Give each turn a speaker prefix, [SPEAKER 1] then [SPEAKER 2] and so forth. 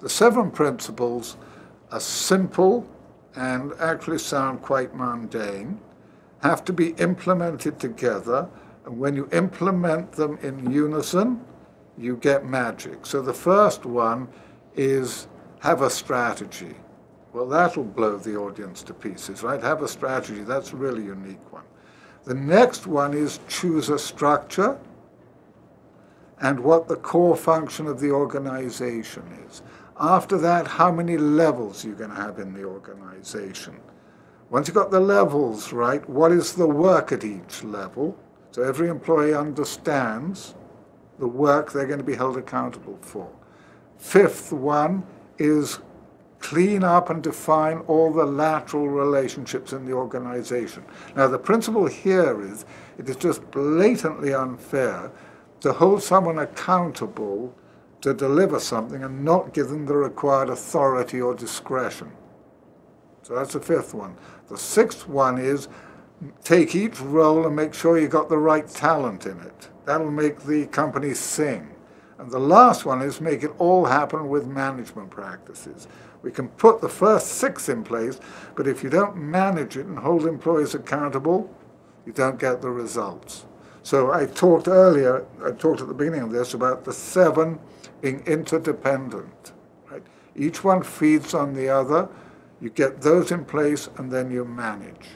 [SPEAKER 1] The seven principles are simple and actually sound quite mundane, have to be implemented together, and when you implement them in unison, you get magic. So the first one is have a strategy. Well, that'll blow the audience to pieces, right? Have a strategy. That's a really unique one. The next one is choose a structure and what the core function of the organization is. After that, how many levels you're going to have in the organization. Once you've got the levels right, what is the work at each level? So every employee understands the work they're going to be held accountable for. Fifth one is clean up and define all the lateral relationships in the organization. Now, the principle here is it is just blatantly unfair to hold someone accountable to deliver something and not give them the required authority or discretion. So that's the fifth one. The sixth one is take each role and make sure you've got the right talent in it. That'll make the company sing. And the last one is make it all happen with management practices. We can put the first six in place, but if you don't manage it and hold employees accountable, you don't get the results. So I talked earlier, I talked at the beginning of this about the seven being interdependent. Right? Each one feeds on the other. You get those in place and then you manage.